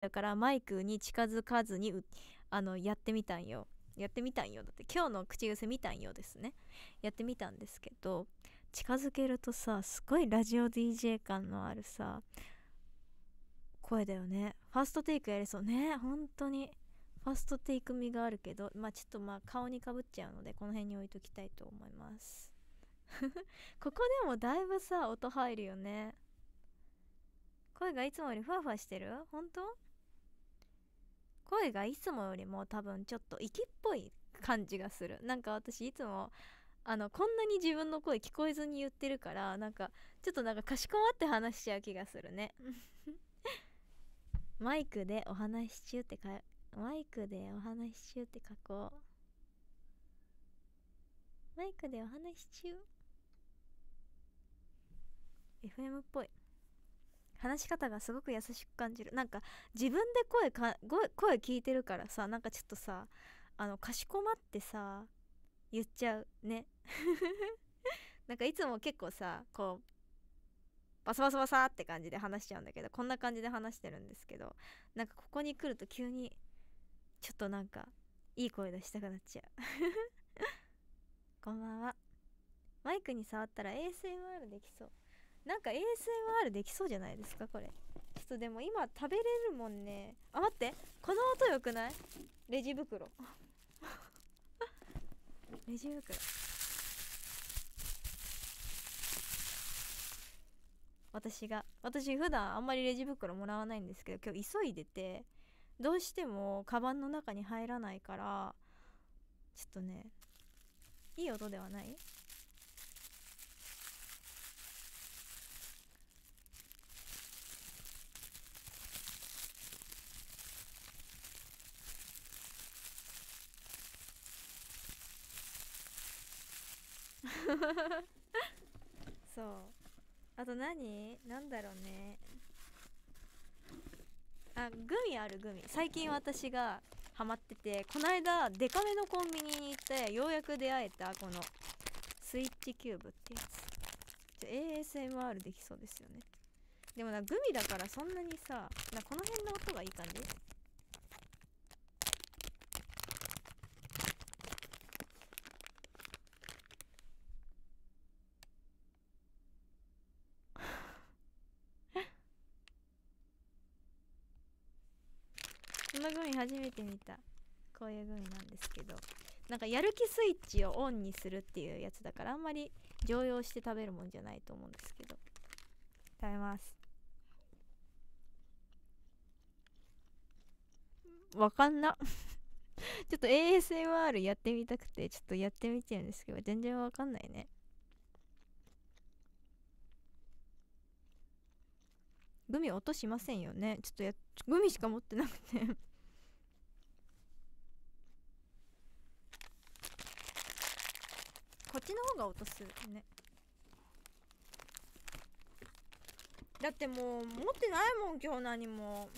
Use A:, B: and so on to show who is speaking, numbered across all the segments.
A: だからマイクに近づかずにあのやってみたんよ。やってみたんよ。だって今日の口癖見たんよですね。やってみたんですけど近づけるとさすごいラジオ DJ 感のあるさ声だよね。ファーストテイクやりそう。ね本当に。ファーストテイク味があるけどまあちょっとまあ顔にかぶっちゃうのでこの辺に置いときたいと思います。ここでもだいぶさ音入るよね。声がいつもよりふわふわしてる？本当？声がいつもよりも多分ちょっと息っぽい感じがする。なんか私いつもあのこんなに自分の声聞こえずに言ってるからなんかちょっとなんかかしこまって話しちゃう気がするね。マイクでお話し中ってかマイクでお話し中って書こう。マイクでお話し中？FM っぽい。話し方がすごく優しく感じる。なんか自分で声か声聞いてるからさなんかちょっとさあのかしこまってさ言っちゃうね。なんかいつも結構さこうバサバサバサって感じで話しちゃうんだけどこんな感じで話してるんですけどなんかここに来ると急にちょっとなんかいい声出したくなっちゃう。こんばんは。マイクに触ったら ASMR できそう。なんか ASMR できそうじゃないですかこれ。ちょっとでも今食べれるもんね。あ待って。この音よくない？レジ袋。レジ袋。私が。私普段あんまりレジ袋もらわないんですけど今日急いでて。どうしてもカバンの中に入らないからちょっとねいい音ではない？そう。あと何？なんだろうね。あグミあるグミ。最近私がハマっててこの間デカめのコンビニに行ってようやく出会えたこのスイッチキューブってやつ。じゃ ASMR できそうですよね。でもなグミだからそんなにさなこの辺の音がいい感じ？初めて見たこういうグミなんですけどなんかやる気スイッチをオンにするっていうやつだからあんまり常用して食べるもんじゃないと思うんですけど食べます。わかんな。ちょっと ASMR やってみたくてちょっとやってみてるんですけど全然わかんないね。グミ音しませんよね。ちょっとやグミしか持ってなくて。こっちの方が音するね。だってもう持ってないもん今日何も。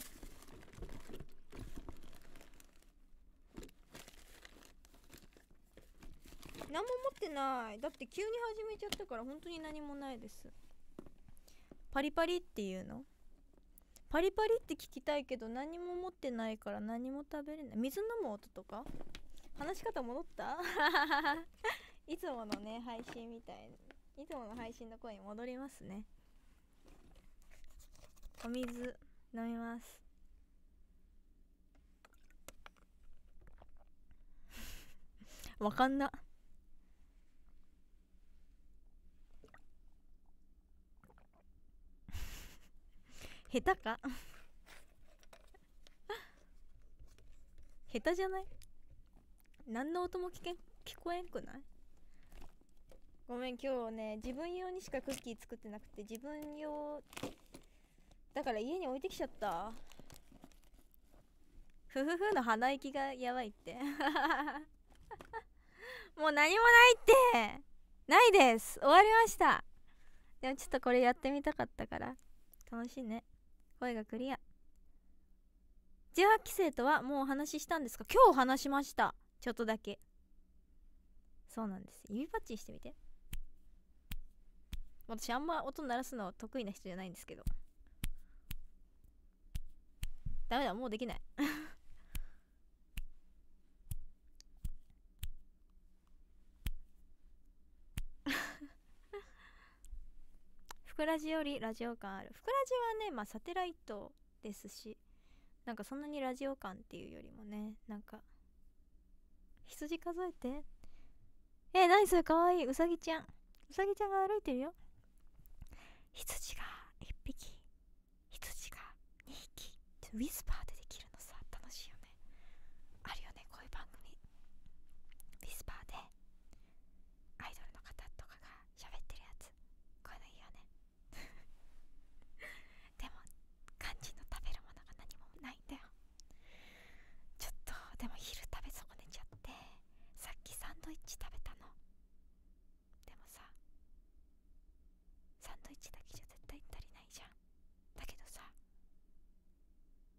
A: 何も持ってない。だって急に始めちゃったから本当に何もないです。パリパリっていうの？パリパリって聞きたいけど何も持ってないから何も食べれない。水飲む音とか？話し方戻った？いつものね配信みたいいつもの配信の声に戻りますね。お水飲みます。わかんな。下手か？下手じゃない？何の音も聞け聞こえんくない？ごめん今日ね自分用にしかクッキー作ってなくて自分用だから家に置いてきちゃった。ふふふの鼻息がやばいって。もう何もないって。ないです。終わりました。でもちょっとこれやってみたかったから。楽しいね。声がクリア。18期生とはもうお話ししたんですか？今日話しました。ちょっとだけ。そうなんです。指パッチンしてみて。私あんま音鳴らすの得意な人じゃないんですけど。ダメだもうできない。ふくらじよりラジオ感ある。ふくらじはねまあサテライトですしなんかそんなにラジオ感っていうよりもねなんか羊数えて。え何それかわいい。うさぎちゃん。うさぎちゃんが歩いてるよ。羊が1匹羊が2匹ウィスパーでできるのさ楽しいよねあるよねこういう番組ウィスパーでアイドルの方とかが喋ってるやつこういうのいいよねでも肝心の食べるものが何もないんだよちょっとでも昼食べ損ねちゃってさっきサンドイッチ食べたのでもさサンドイッチだけじゃ絶対足りないじゃんだけどさ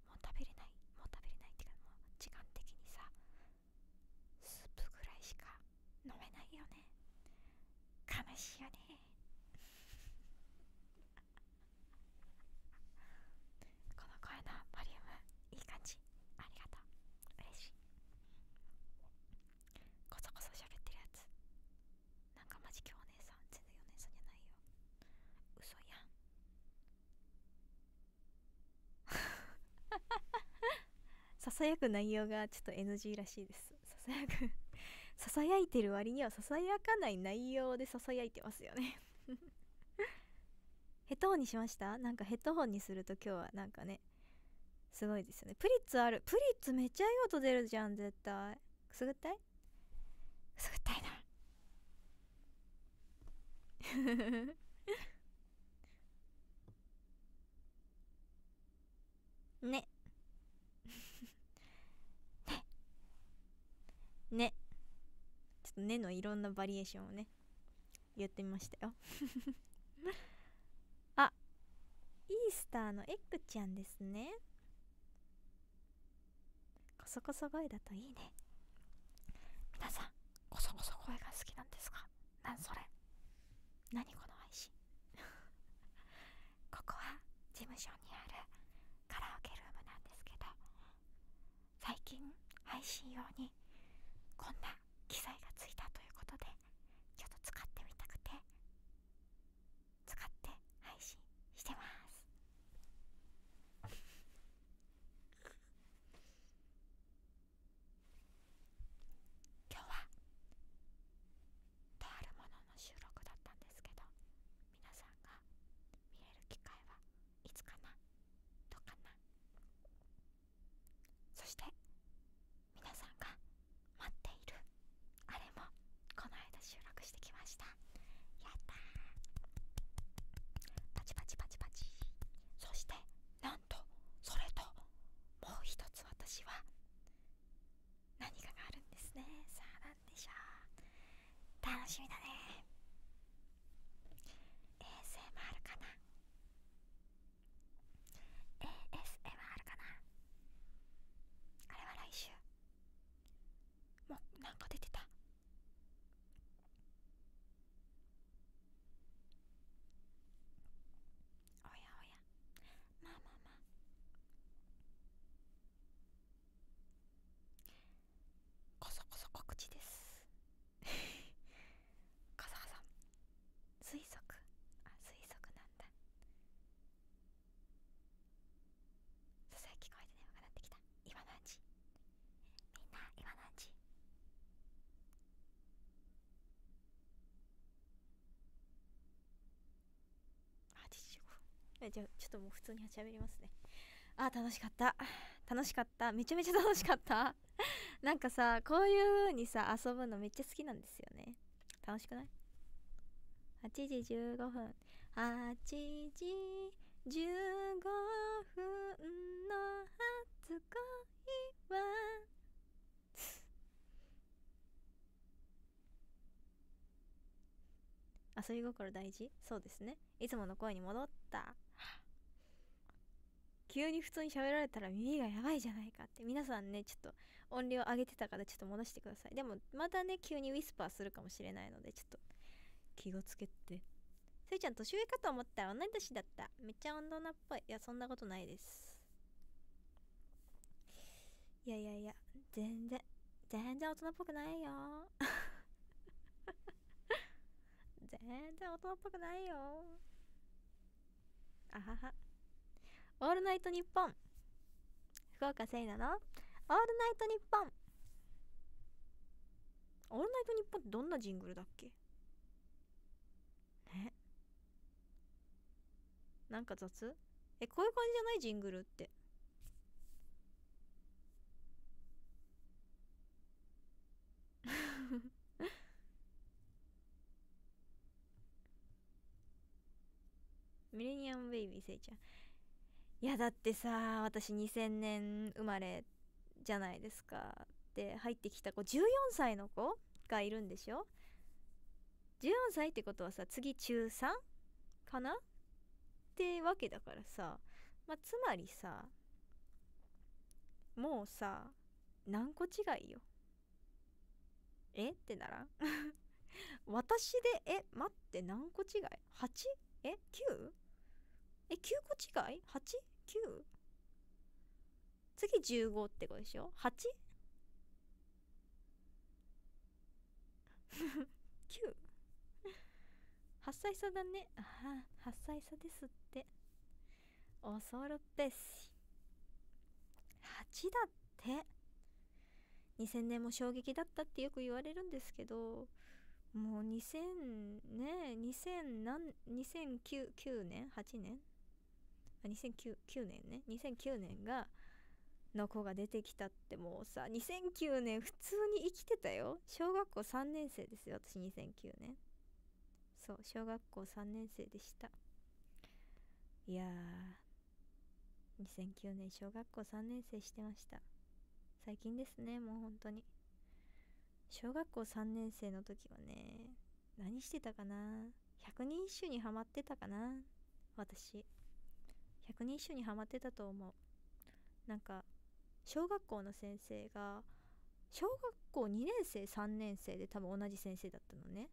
A: もう食べれないもう食べれないっていうかもう時間的にさスープぐらいしか飲めないよね悲しよね。この声のボリュームいい感じ。ありがとう。嬉しい。こそこそ喋ってるやつ。なんかマジ今日お姉さん全然お姉さんじゃないよ。嘘やん。ささやく内容がちょっと NG らしいです。ささやくささやいてる割にはささやかない内容でささやいてますよね。ヘッドホンにしました？なんかヘッドホンにすると今日はなんかねすごいですよね。プリッツある。プリッツめっちゃいい音出るじゃん絶対。くすぐったい？くすぐったいな。ね。ね。ね。っとねのいろんなバリエーションをね言ってみましたよ。あイースターのエッグちゃんですね。こそこそ声だといいね。皆さんこそこそ声が好きなんですか？なんそれ？何この配信？ここは事務所にあるカラオケルームなんですけど最近配信用にこんな機材がことでちょっと使ってみたくて使って配信してます今日はとあるものの収録だったんですけど皆さんが見れる機会はいつかなどうかなそして皆さんが待っているあれもこの間収録してきましたやったーパチパチパチパチそしてなんとそれともう一つ私は何かがあるんですねさあ何でしょう楽しみだね ASMR かな ASMR かなあれは来週もうなんか出てたおやおやまあまあまあこそこそ告知ですこそこそ推測あ推測なんだささやき声で眠くなってきた今何時みんな今何時あ85分えじゃあちょっともう普通に喋りますね。あ楽しかった。楽しかった。めちゃめちゃ楽しかった。なんかさこういう風にさ遊ぶのめっちゃ好きなんですよね。楽しくない ?8 時15分8時15分の初恋は。遊び心大事？そうですね。いつもの声に戻った。急に普通に喋られたら耳がやばいじゃないかって皆さんねちょっと音量上げてたからちょっと戻してください。でもまたね急にウィスパーするかもしれないのでちょっと気をつけて。せいちゃん年上かと思ったら同い年だった。めっちゃ温度なっぽい。いやそんなことないです。いやいやいや全然全然大人っぽくないよ。全然大人っぽくないよ。あはは。オールナイトニッポン。福岡せいなの？オールナイトニッポン。オールナイトニッポンってどんなジングルだっけ？ねなんか雑？えこういう感じじゃないジングルって。ミレニアムベイビーせいちゃん。いやだってさ私2000年生まれじゃないですか。で入ってきた子14歳の子がいるんでしょ？14歳ってことはさ次中 3? かな？ってわけだからさ、まあ、つまりさもうさ何個違いよ？え？ってならん？私でえ？待って何個違い？8? え？9? え？9個違い？8? 9? 次15ってことでしょ？8? 9 8歳差だね。あ8歳差ですって。恐るべし。8だって。2000年も衝撃だったってよく言われるんですけどもう2000ね2000何2009年？8年？2009 9年ね2009年がの子が出てきたってもうさ2009年普通に生きてたよ。小学校3年生ですよ私2009年そう小学校3年生でした。いやー2009年小学校3年生してました。最近ですねもう本当に。小学校3年生の時はね何してたかな？百人一首にハマってたかな？私。百人一首にハマってたと思う。なんか小学校の先生が小学校2年生3年生で多分同じ先生だったのね。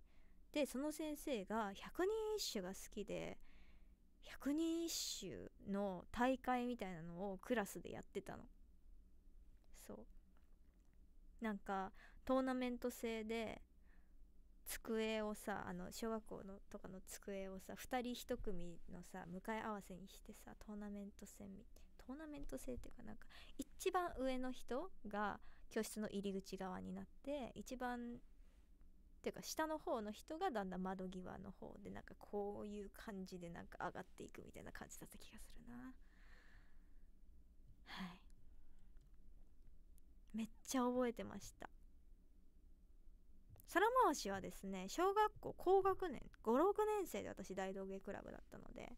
A: でその先生が百人一首が好きで百人一首の大会みたいなのをクラスでやってたの。そう。なんかトーナメント制で机をさあの小学校のとかの机をさ2人1組のさ向かい合わせにしてさトーナメント戦みたいトーナメント制っていうかなんか一番上の人が教室の入り口側になって一番っていうか下の方の人がだんだん窓際の方でなんかこういう感じでなんか上がっていくみたいな感じだった気がするな。はい。めっちゃ覚えてました。皿回しはですね小学校高学年56年生で私大道芸クラブだったので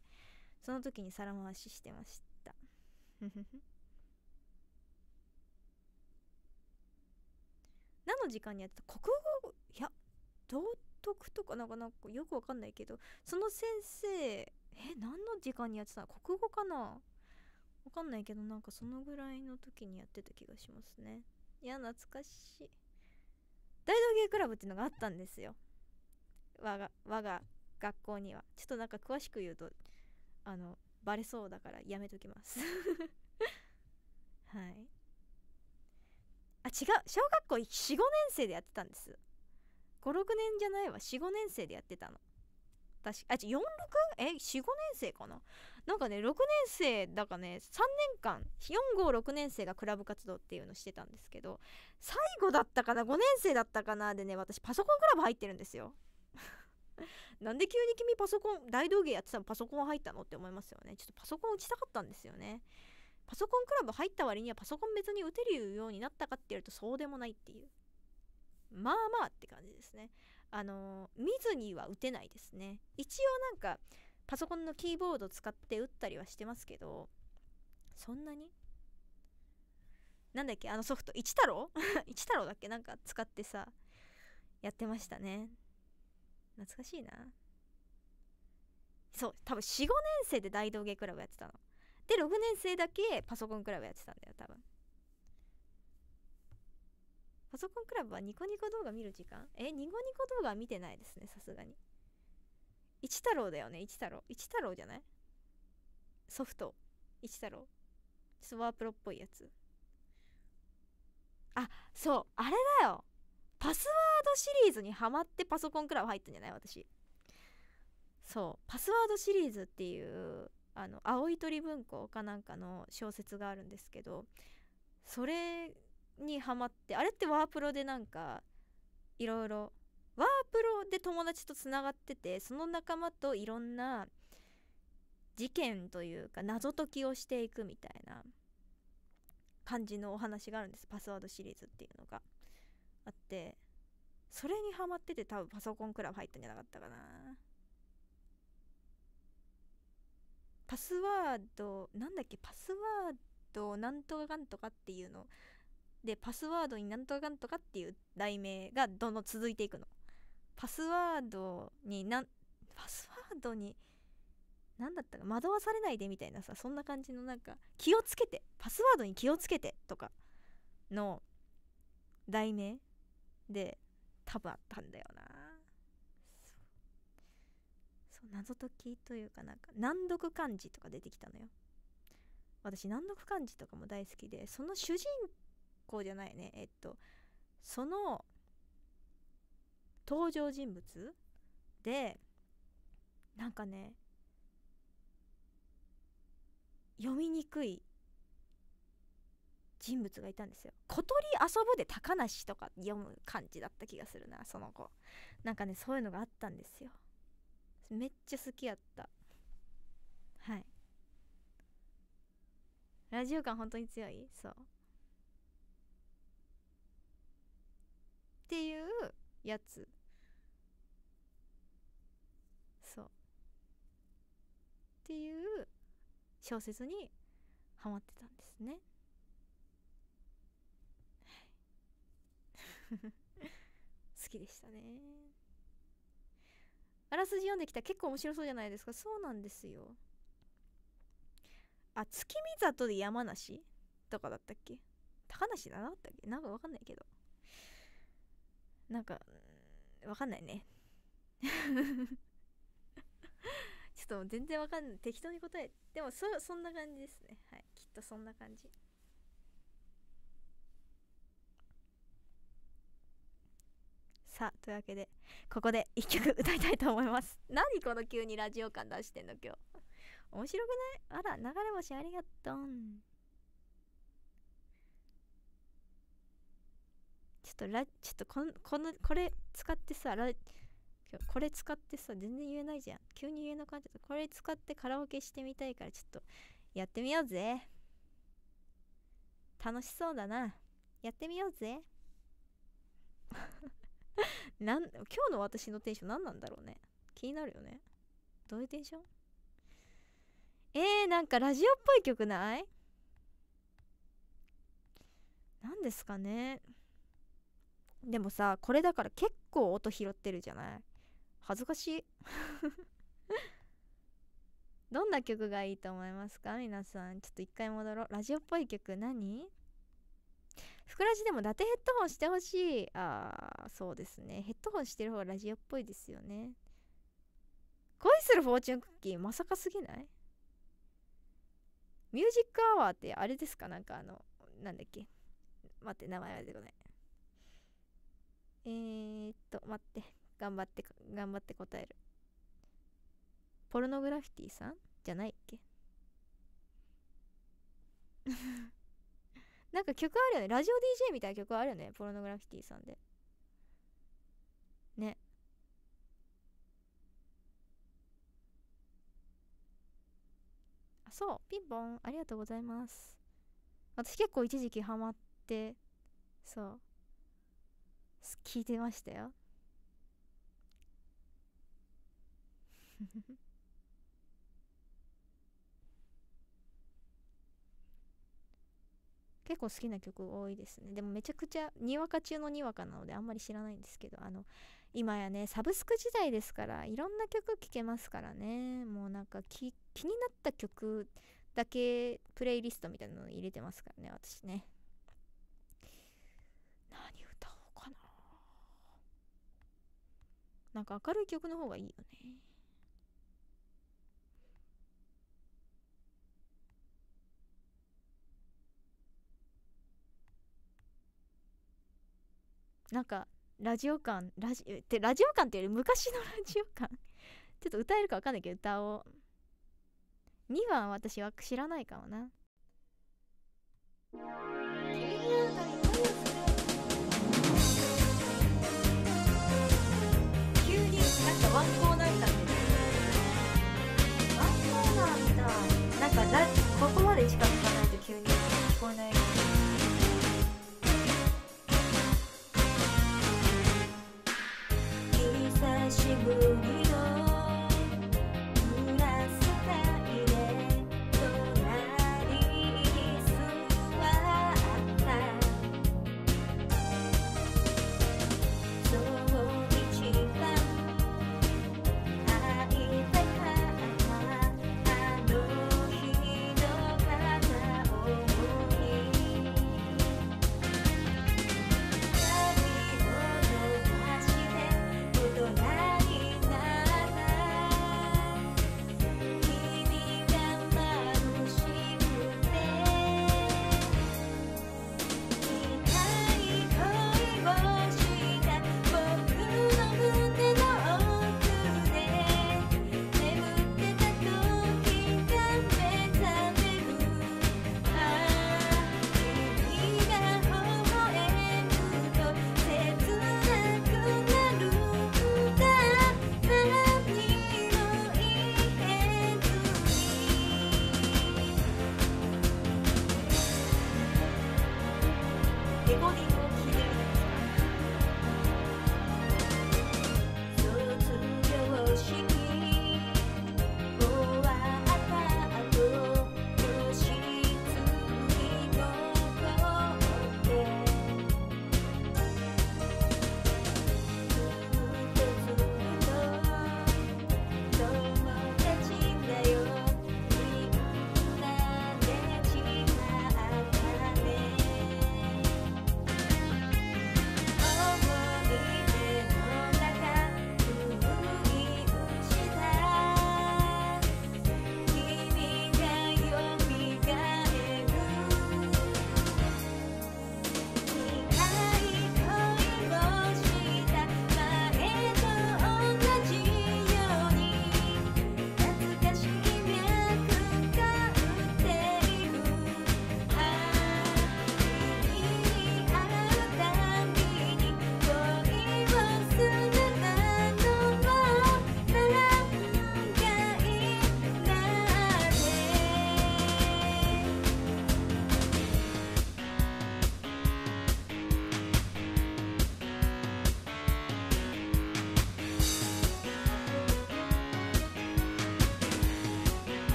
A: その時に皿回ししてました。何の時間にやってた？国語？いや道徳とかなんかなんかよくわかんないけどその先生え何の時間にやってた国語かな？わかんないけどなんかそのぐらいの時にやってた気がしますね。いや懐かしい。大道芸クラブっていうのがあったんですよ。我が我が学校には。ちょっとなんか詳しく言うとあのバレそうだからやめときます。はい。あ違う。小学校45年生でやってたんです。56年じゃないわ。45年生でやってたの。確かあ 46? え45年生かな？なんかね6年生だかね3年間456年生がクラブ活動っていうのしてたんですけど最後だったかな5年生だったかなでね私パソコンクラブ入ってるんですよ。なんで急に君パソコン大道芸やってたのパソコン入ったのって思いますよね。ちょっとパソコン打ちたかったんですよね。パソコンクラブ入った割にはパソコン別に打てるようになったかって言うとそうでもないっていう。まあまあって感じですね。あの見ずには打てないですね。一応なんかパソコンのキーボード使って打ったりはしてますけどそんなに？なんだっけ？あのソフト一太郎一太郎だっけ？なんか使ってさやってましたね。懐かしいな。そう多分45年生で大道芸クラブやってたの。で6年生だけパソコンクラブやってたんだよ多分。パソコンクラブはニコニコ動画見る時間？えニコニコ動画は見てないですねさすがに。一太郎だよね。一太郎。一太郎じゃない？ソフト。一太郎。ちょっとワープロっぽいやつ。あそう。あれだよ。パスワードシリーズにハマってパソコンクラブ入ったんじゃない？私。そう。パスワードシリーズっていうあの青い鳥文庫かなんかの小説があるんですけどそれにハマってあれってワープロでなんかいろいろワープロで友達とつながっててその仲間といろんな事件というか謎解きをしていくみたいな感じのお話があるんです。パスワードシリーズっていうのが。あってそれにハマってて多分パソコンクラブ入ったんじゃなかったかな。パスワードなんだっけ？パスワードなんとかかんとかっていうの。でパスワードになんとかかんとかっていう題名がどんどん続いていくの。パスワードになパスワードに何だったか惑わされないでみたいなさそんな感じのなんか気をつけてパスワードに気をつけてとかの題名で多分あったんだよな。そう謎解きというかなんか難読漢字とか出てきたのよ。私難読漢字とかも大好きでその主人公じゃないね。えっとその登場人物でなんかね読みにくい人物がいたんですよ。小鳥遊ぶで高梨とか読む感じだった気がするなその子。なんかねそういうのがあったんですよ。めっちゃ好きやった。はい。ラジオ感本当に強い？そう。っていうやつそうっていう小説にハマってたんですね。好きでしたね。あらすじ読んできた結構面白そうじゃないですか。そうなんですよ。あ月見里で山梨とかだったっけ？高梨だなかったっけ？なんかわかんないけど。なんかわかんないね。と全然わかんない。適当に答えでもそそんな感じですね。はい。きっとそんな感じ。さあというわけでここで一曲歌いたいと思います。何この急にラジオ感出してんの今日。面白くない？あら流れ星ありがとうちょっとラちょっとこのこのこれ使ってさラこれ使ってさ全然言えないじゃん。急に言えなくなっちゃった。これ使ってカラオケしてみたいからちょっとやってみようぜ。楽しそうだな。やってみようぜ。なん今日の私のテンション何なんだろうね。気になるよね。どういうテンション？えー、なんかラジオっぽい曲ない？何ですかね。でもさこれだから結構音拾ってるじゃない？恥ずかしい。どんな曲がいいと思いますか？皆さん。ちょっと一回戻ろう。ラジオっぽい曲何？ふくらじでも伊達ヘッドホンしてほしい。あーそうですね。ヘッドホンしてる方がラジオっぽいですよね。恋するフォーチュンクッキーまさかすぎない？ミュージックアワーってあれですか？なんかあのなんだっけ？待って名前は出てこない。えー、っと待って。頑張って頑張って答える。ポルノグラフィティさんじゃないっけ？なんか曲あるよね。ラジオ DJ みたいな曲あるよね。ポルノグラフィティさんで。ね。あそう。ピンポン。ありがとうございます。私結構一時期ハマってそう。聞いてましたよ。結構好きな曲多いですね。でもめちゃくちゃにわか中のにわかなのであんまり知らないんですけどあの今やねサブスク時代ですからいろんな曲聴けますからね。もうなんか気になった曲だけプレイリストみたいなの入れてますからね私ね。何歌おうかな。なんか明るい曲の方がいいよね。なんかラジオ感ラジってラジオ感っていうより昔のラジオ感。ちょっと歌えるかわかんないけど歌を2番私は知らないかもな。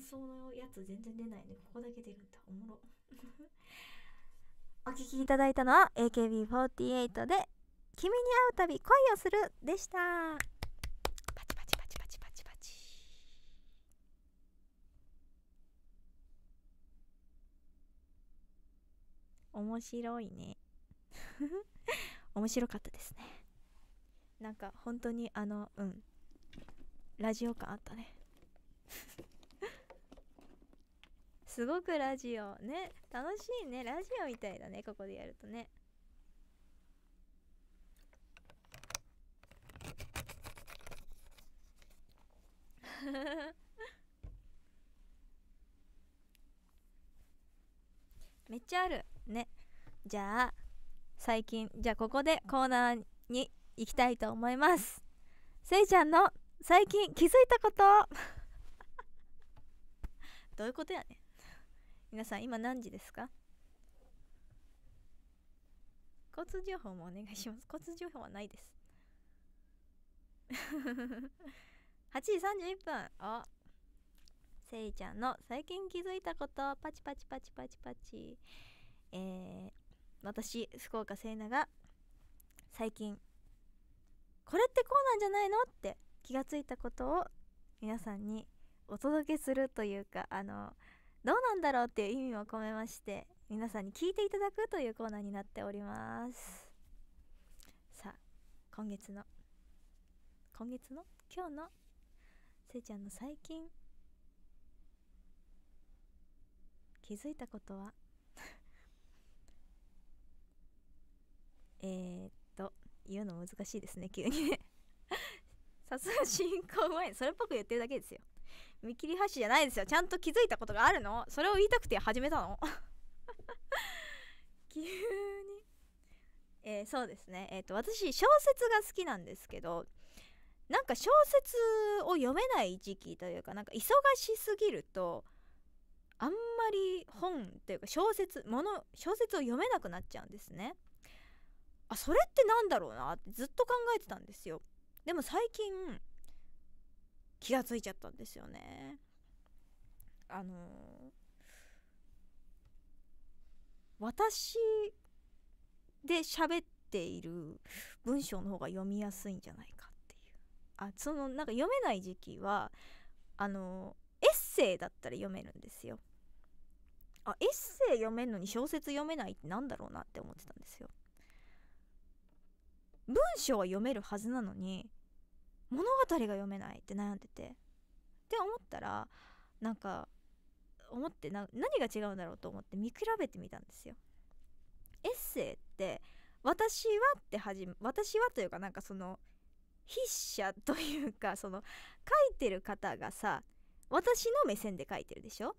A: 想のやつ全然出ないね。ここだけ出るんだ。おもろ。お聴きいただいたのは AKB48 で「君に会うたび恋をする」でした。パチパチパチパチパチパチ。面白いね。面白かったですね。なんか本当にあのうん。ラジオ感あったね。すごくラジオね楽しいね。ラジオみたいだねここでやるとね。めっちゃある。ね。じゃあ最近じゃあここでコーナーに行きたいと思います。せいちゃんの最近気づいたこと。どういうことやね皆さん今何時ですか？交通情報もお願いします。交通情報はないです。8時31分。お。せいちゃんの最近気づいたこと。パチパチパチパチパチ。えー、私福岡せいなが最近これってこうなんじゃないの？って気がついたことを皆さんにお届けするというかあのどうなんだろうっていう意味も込めまして皆さんに聞いていただくというコーナーになっております。さあ今月の今月の？今日の？せいちゃんの最近？気づいたことは？えっと言うの難しいですね急にね。さすが進行前それっぽく言ってるだけですよ。見切り発車じゃないですよ。ちゃんと気づいたことがあるの？それを言いたくて始めたの？急に。えー、そうですね。えっ、と私小説が好きなんですけどなんか小説を読めない時期というかなんか忙しすぎるとあんまり本というか小説もの小説を読めなくなっちゃうんですね。あそれってなんだろうなってずっと考えてたんですよ。でも最近気がついちゃったんですよね。あのー、私で喋っている文章の方が読みやすいんじゃないかっていう。あそのなんか読めない時期はあのー、エッセイだったら読めるんですよ。あエッセイ読めるのに小説読めないってなんだろうなって思ってたんですよ。文章は読めるはずなのに物語が読めないって悩んでて。って思ったらなんか思って何が違うんだろうと思って見比べてみたんですよ。エッセイって私はって始め私はというかなんかその筆者というかその書いてる方がさ私の目線で書いてるでしょ？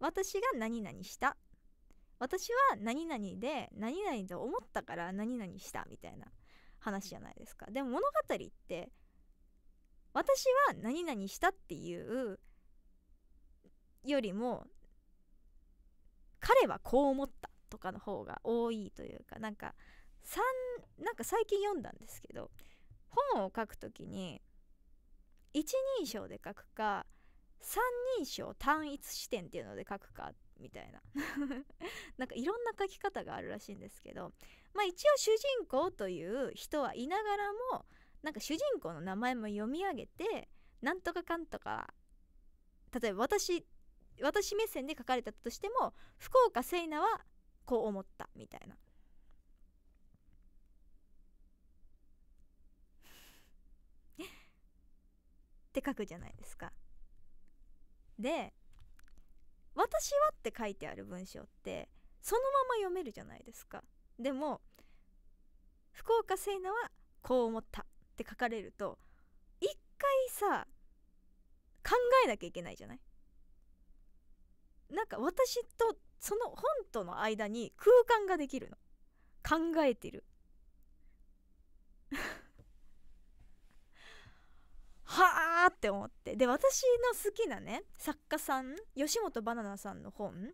A: 私が何々した。私は何々で何々と思ったから何々したみたいな話じゃないですか。でも物語って私は何々したっていうよりも彼はこう思ったとかの方が多いというかなんか3なんか最近読んだんですけど本を書くときに一人称で書くか三人称単一視点っていうので書くかみたいな。なんかいろんな書き方があるらしいんですけどまあ一応主人公という人はいながらもなんか主人公の名前も読み上げてなんとかかんとか例えば私私目線で書かれたとしても福岡聖奈はこう思ったみたいな って書くじゃないですか。で「私は」って書いてある文章ってそのまま読めるじゃないですか。でも福岡聖奈はこう思ったって書かれると一回さ考えなきゃいけないじゃない？なんか私とその本との間に空間ができるの。考えてる。はあって思って。で私の好きなね作家さん吉本ばなナさんの本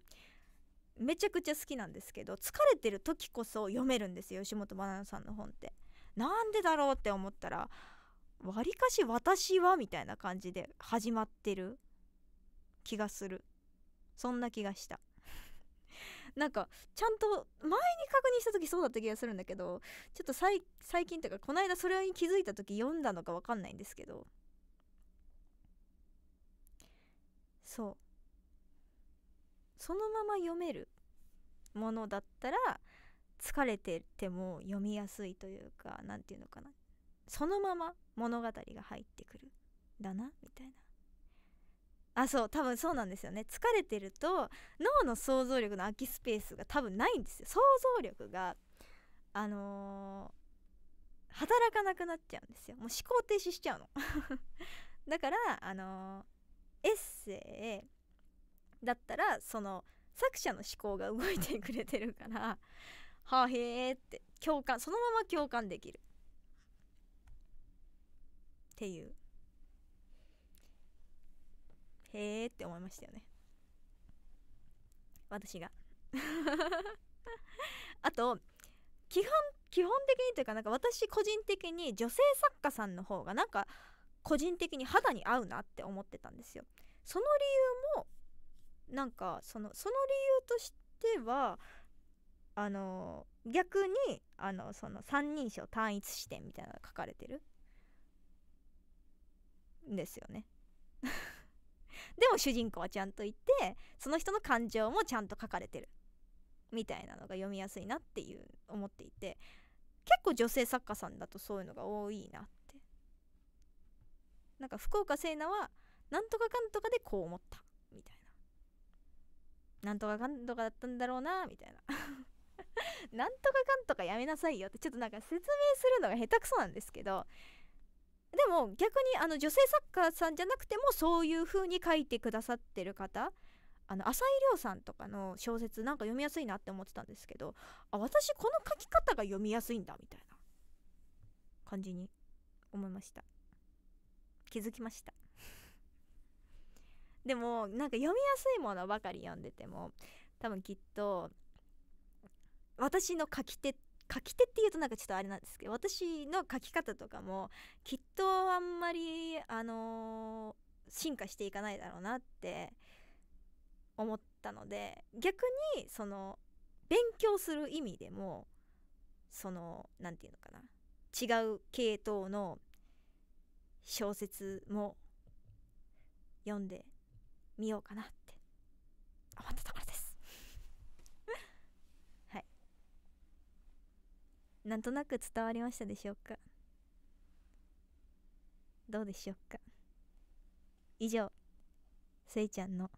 A: めちゃくちゃ好きなんですけど疲れてる時こそ読めるんですよ吉本ばなナさんの本って。なんでだろうって思ったらわりかし私はみたいな感じで始まってる気がする。そんな気がした。なんかちゃんと前に確認した時そうだった気がするんだけどちょっと最近というかこの間それに気づいた時読んだのか分かんないんですけど。そう。そのまま読めるものだったら疲れてても読みやすいというか何て言うのかな。そのまま物語が入ってくるだなみたいな。あそう多分そうなんですよね。疲れてると脳の想像力の空きスペースが多分ないんですよ。想像力があのー、働かなくなっちゃうんですよ。もう思考停止しちゃうの。だからあのー、エッセイだったらその作者の思考が動いてくれてるからはあへえって共感そのまま共感できる。っていう。へえって思いましたよね。私が。あと基本基本的にというかなんか私個人的に女性作家さんの方がなんか個人的に肌に合うなって思ってたんですよ。その理由もなんかそのその理由としてはあの逆にあのその三人称単一視点みたいなのが書かれてるんですよね。でも主人公はちゃんといてその人の感情もちゃんと書かれてるみたいなのが読みやすいなっていう思っていて結構女性作家さんだとそういうのが多いなって。なんか福岡聖奈はなんとかかんとかでこう思ったみたいな。なんとかかんとかだったんだろうなみたいな。なんとかかんとかやめなさいよってちょっとなんか説明するのが下手くそなんですけどでも逆にあの女性作家さんじゃなくてもそういう風に書いてくださってる方あの浅井亮さんとかの小説なんか読みやすいなって思ってたんですけどあ私この書き方が読みやすいんだみたいな感じに思いました。気づきました。でもなんか読みやすいものばかり読んでても多分きっと私の書き手書き手っていうとなんかちょっとあれなんですけど私の書き方とかもきっとあんまりあのー、進化していかないだろうなって思ったので逆にその勉強する意味でもその何て言うのかな。違う系統の小説も読んでみようかなって思ったところですはいなんとなく伝わりましたでしょうか？どうでしょうか？以上せいちゃんの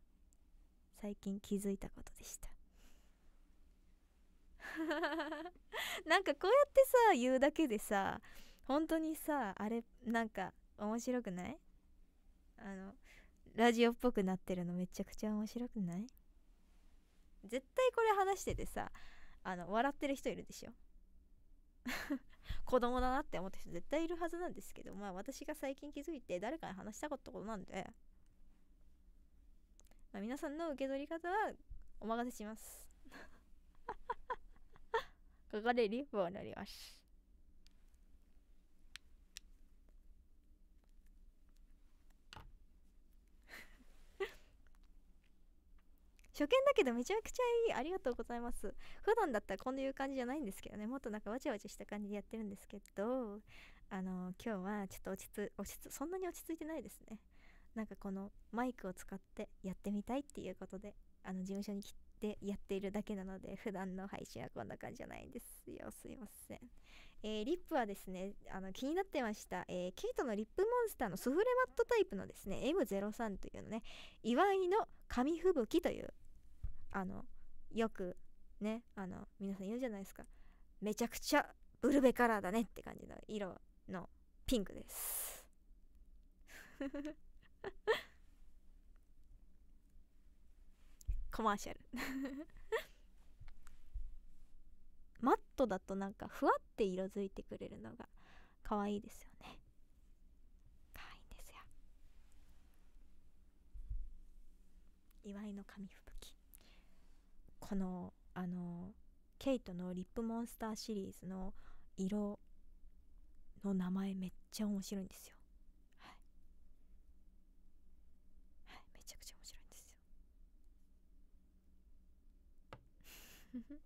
A: 最近気づいたことでした。なんかこうやってさ言うだけでさ本当にさあれなんか面白くない？あのラジオっぽくなってるのめちゃくちゃ面白くない？絶対これ話しててさあの笑ってる人いるでしょ？子供だなって思ってる人絶対いるはずなんですけどまあ私が最近気づいて誰かに話したかったことなんで。まあ、皆さんの受け取り方はお任せします。ここでリップを塗ります。初見だけどめちゃくちゃいい。ありがとうございます。普段だったらこういう感じじゃないんですけどね。もっとなんかわちゃわちゃした感じでやってるんですけどあの今日はちょっと落ち着落ち着そんなに落ち着いてないですね。なんかこのマイクを使ってやってみたいっていうことであの事務所に来てやっているだけなので普段の配信はこんな感じじゃないんですよ。すいません、えー、リップはですねあの気になってました、えー、ケイトのリップモンスターのスフレマットタイプのですね M03 というのね祝いの紙吹雪というあのよくねあの皆さん言うじゃないですか。めちゃくちゃブルベカラーだねって感じの色のピンクです。コマーシャル。マットだとなんかふわって色づいてくれるのが可愛いですよね。可愛いんですよ。祝いの紙吹このあのケイトのリップモンスターシリーズの色の名前めっちゃ面白いんですよ。はい。めちゃくちゃ面白いんですよ。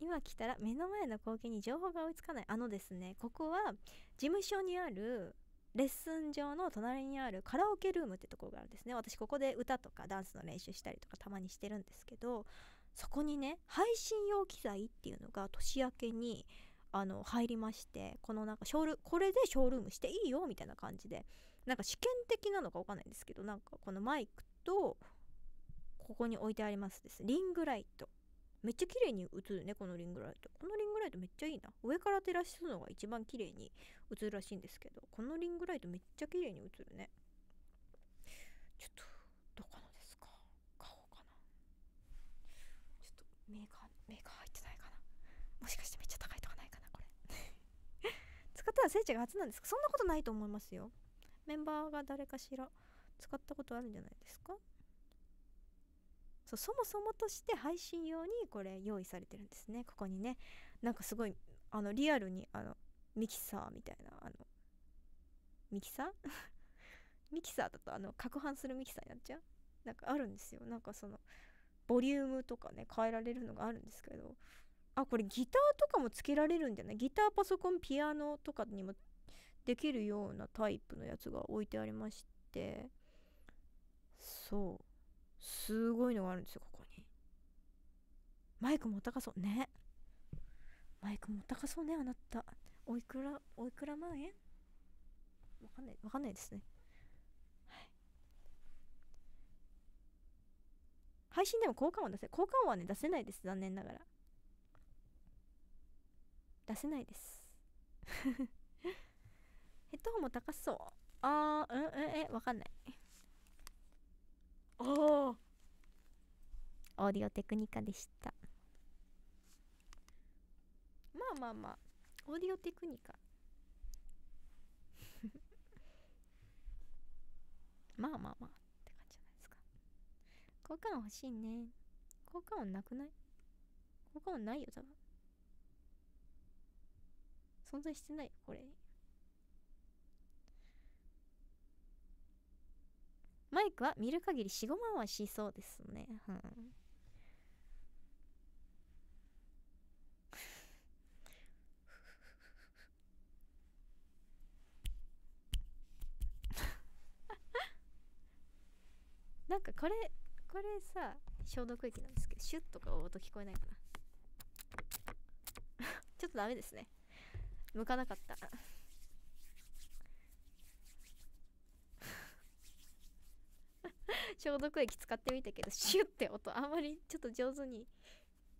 A: 今来たら目の前の光景に情報が追いつかない。あのですねここは事務所にあるレッスン場の隣にあるカラオケルームってところがあるんですね。私ここで歌とかダンスの練習したりとかたまにしてるんですけどそこにね配信用機材っていうのが年明けにあの入りましてこのなんかショールこれでショールームしていいよみたいな感じでなんか試験的なのかわかんないんですけどなんかこのマイクとここに置いてありますです。リングライト。めっちゃ綺麗に映るねこのリングライト。このリングライトめっちゃいいな。上から照らすのが一番綺麗に映るらしいんですけどこのリングライトめっちゃ綺麗に映るね。ちょっとどこのですか？買おうかな。ちょっとメーカーメーカー入ってないかな。もしかしてめっちゃ高いとかないかなこれ。使ったら聖地が初なんですか？そんなことないと思いますよ。メンバーが誰かしら使ったことあるんじゃないですか？そうそもそもとして配信用にこれ用意されてるんですね。ここにね。なんかすごいあのリアルにあのミキサーみたいなあのミキサー？ミキサーだとあの攪拌するミキサーになっちゃう？なんかあるんですよ。なんかそのボリュームとかね変えられるのがあるんですけど。あこれギターとかもつけられるんじゃない？ギターパソコンピアノとかにもできるようなタイプのやつが置いてありまして。そう。すごいのがあるんですよここに。マイクも高そう。ね。マイクも高そうねあなた。おいくらおいくら万円？わかんないわかんないですね。はい。配信でも効果音出せ効果音はね出せないです。残念ながら。出せないです。ヘッドホンも高そう。あーうんええわかんない。おおオー。ディオテクニカでしたまあまあまあ。オーディオテクニカ。まあまあまあ。って感じじゃないですか。効果音欲しいね。効果音なくない？効果音ないよ多分。存在してないよこれ。にマイクは見る限り45万はしそうですね。うん、なんかこれこれさ消毒液なんですけどシュッとか音聞こえないかな。ちょっとダメですね。向かなかった。消毒液使ってみたけどシュッて音あんまりちょっと上手に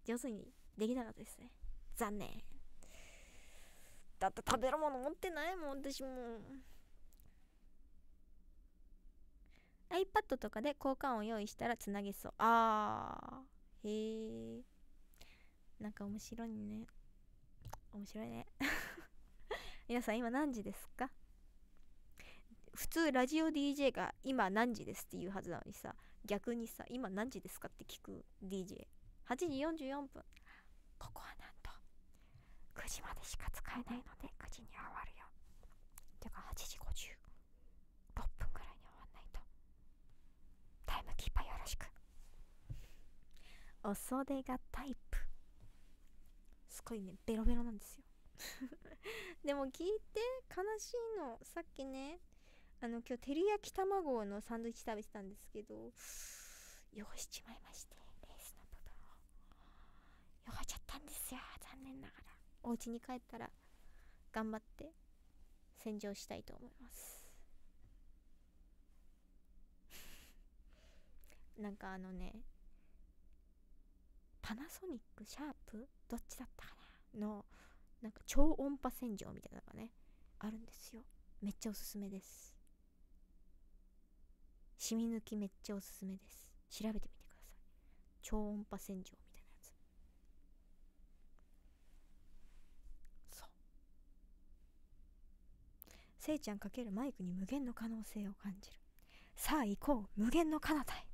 A: 上手にできなかったですね。残念。だって食べるもの持ってないもん私も。iPad とかで効果音用意したらつなげそう。あー。へえなんか面白いね。面白いね。皆さん今何時ですか？普通ラジオ DJ が今何時ですって言うはずなのにさ逆にさ今何時ですかって聞く DJ8 時44分。ここはなんと9時までしか使えないので9時には終わるよ。てか8時56分ぐらいに終わんないと。タイムキーパーよろしく。お袖がタイプ。すごいねベロベロなんですよ。でも聞いて悲しいの。さっきねあの今日照り焼き卵のサンドイッチ食べてたんですけど汚しちまいましてレースの部分を汚しちゃったんですよ残念ながら。お家に帰ったら頑張って洗浄したいと思います。なんかあのねパナソニックシャープどっちだったかなのなんか超音波洗浄みたいなのがねあるんですよ。めっちゃおすすめです。染み抜きめっちゃおすすめです。調べてみてください。超音波洗浄みたいなやつ。そう。せいちゃんかけるマイクに無限の可能性を感じる。さあ行こう。無限の彼方へ。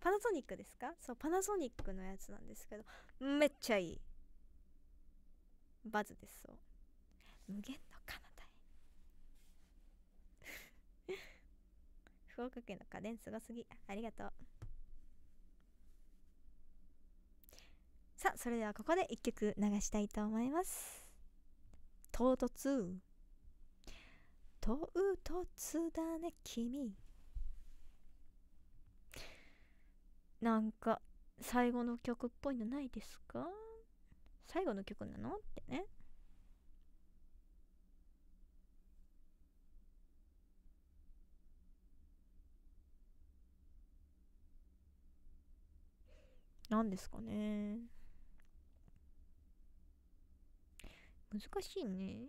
A: パナソニックですか？そうパナソニックのやつなんですけど。めっちゃいい。バズですそう。無限の彼方。へ福岡県の家電すごすぎ。ありがとう。さあそれではここで一曲流したいと思います。唐突。唐突だね君。なんか最後の曲っぽいのないですか？最後の曲なの？ってね。何ですかね。難しいね。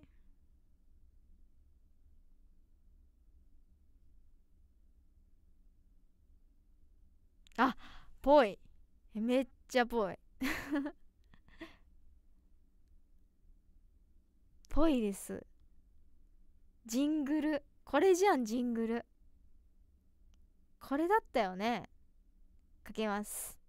A: あぽいめっちゃぽいぽいです。ジングル。これじゃんジングル。これだったよね。かけます。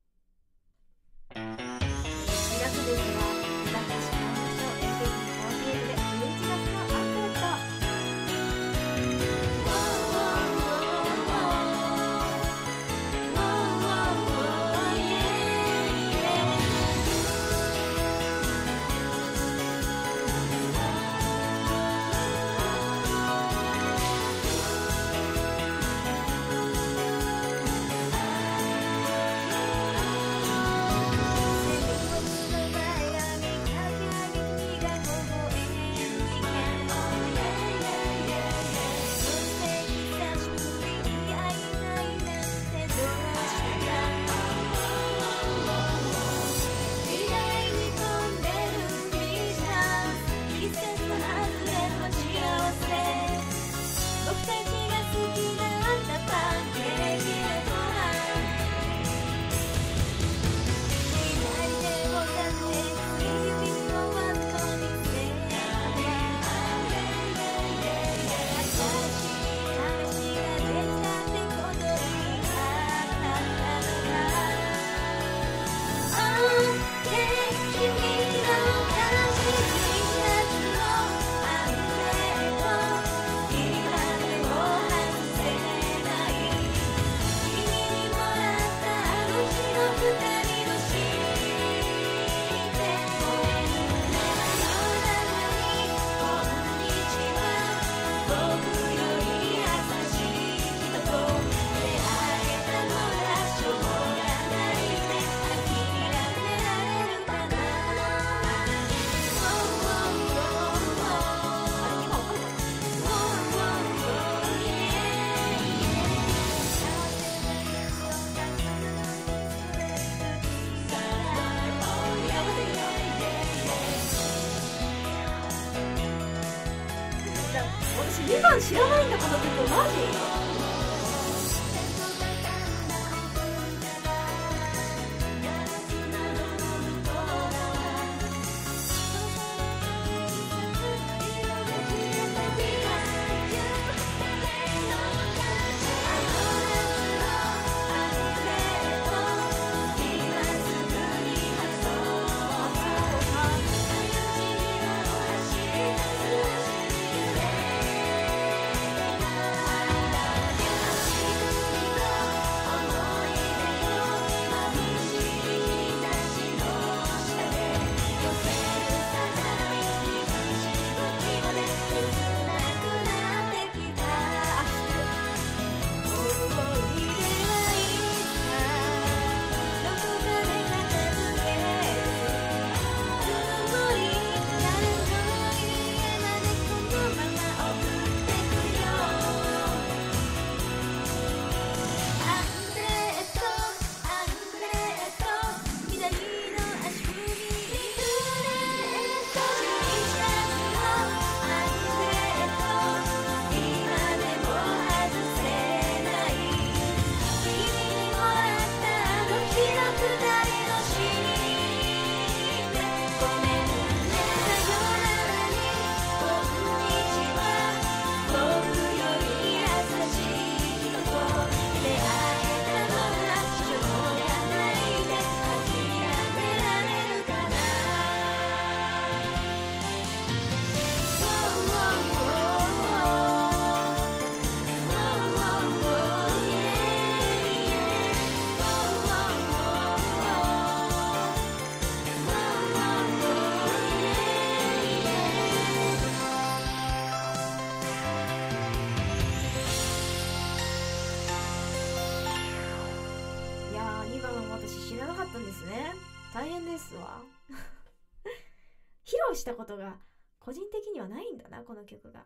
A: なこの曲が。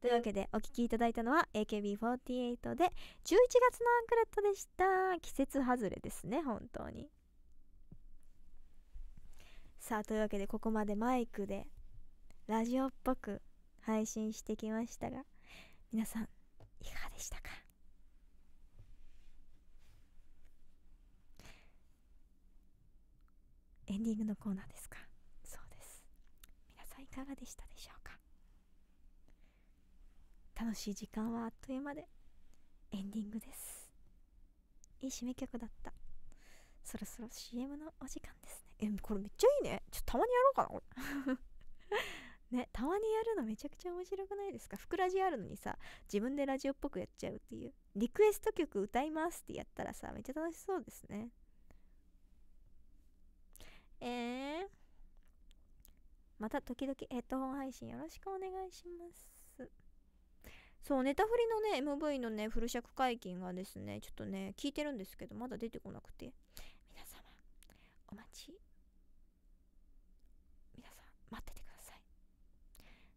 A: というわけでお聴きいただいたのは AKB48 で11月のアンクレットでした。季節外れですね本当に。さあというわけでここまでマイクでラジオっぽく配信してきましたが皆さんいかがでしたか？エンディングのコーナーですか？かがでしたでしょうか？楽しい時間はあっという間でエンディングです。いい締め曲だった。そろそろ CM のお時間ですね。えこれめっちゃいいね。ちょっとたまにやろうかなこれ。ねたまにやるのめちゃくちゃ面白くないですか？ふくらじあるのにさ自分でラジオっぽくやっちゃうっていう。リクエスト曲歌いますってやったらさめっちゃ楽しそうですねえー、また時々ヘッドホン配信よろしくお願いします。そうネタフリのね MV のねフル尺解禁がですねちょっとね聞いてるんですけどまだ出てこなくて。皆様お待ち。皆さん待っててください。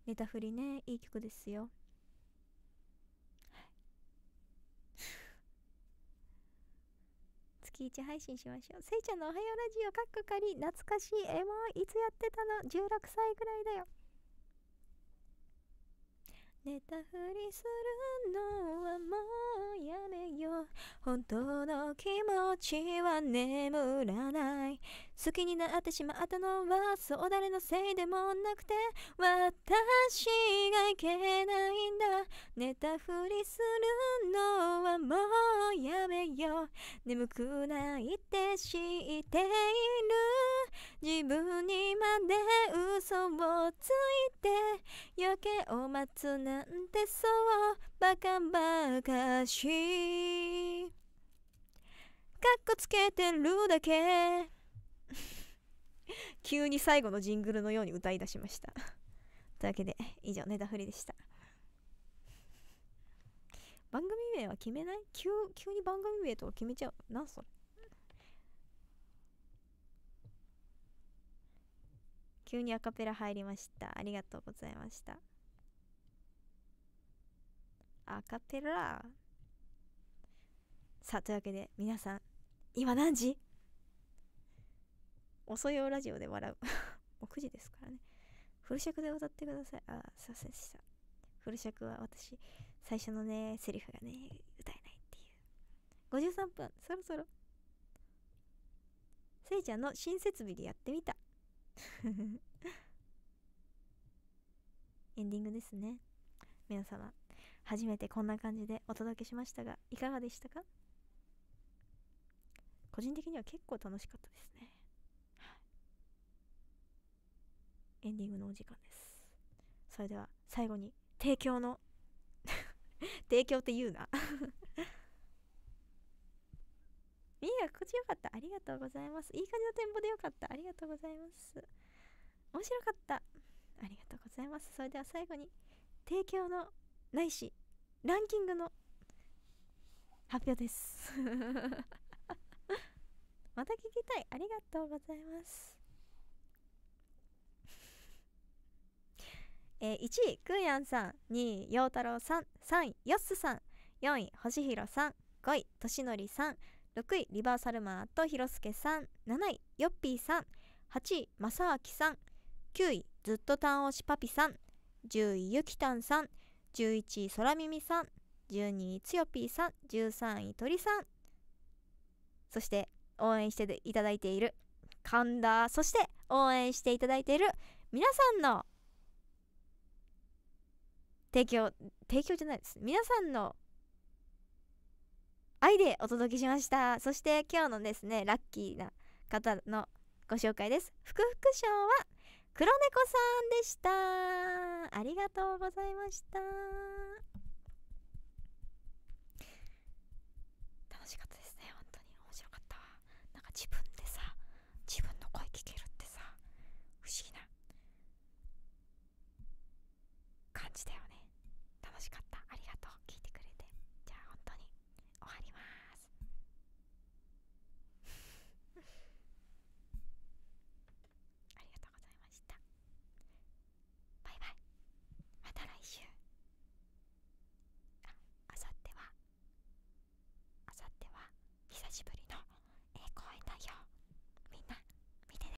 A: ネタフリねいい曲ですよ。日一配信しましょう。せいちゃんのおはようラジオかっこかり懐かしいエモいつやってたの？16歳ぐらいだよ。寝たふりするのはもうやめよう。本当の気持ちは眠らない。好きになってしまったのはそう誰のせいでもなくて私がいけないんだ。ネタフリするのはもうやめよう。眠くないって知っている。自分にまで嘘をついて余計を待つなんてそうバカバカし。いかっこつけてるだけ。急に最後のジングルのように歌い出しました。というわけで以上ネタフリでした。番組名は決めない？急急に番組名とか決めちゃう？なんそれ？急にアカペラ入りました。ありがとうございました。アカペラ。さあというわけで皆さん今何時？遅いよラジオで笑う。もう9時ですからね。フル尺で歌ってください。あすいませんでした。フル尺は私最初のねセリフがね歌えないっていう。53分。そろそろ。せいちゃんの新設備でやってみた。エンディングですね。皆様初めてこんな感じでお届けしましたがいかがでしたか？個人的には結構楽しかったですね、エンディングのお時間です。それでは最後に提供の 提供って言うな。みーが心地よかった。ありがとうございます。いい感じのテンポでよかった。ありがとうございます。面白かった。ありがとうございます。それでは最後に提供のないしランキングの発表です。また聞きたい。ありがとうございます。えー、1位くんやんさん2位陽太郎さん3位よっすさん4位星広さん5位としのりさん6位リバーサルマーとひろすけさん7位よっぴーさん8位まさあきさん9位ずっとたんおしパピさん10位ゆきたんさん11位空耳さん12位つよぴーさん13位鳥さん。そして応援していただいている神田そして応援していただいている皆さんの提供提供じゃないです。皆さんの愛でお届けしました。そして今日のですねラッキーな方のご紹介です。福福賞は黒猫さんでした。ありがとうございました。楽しかった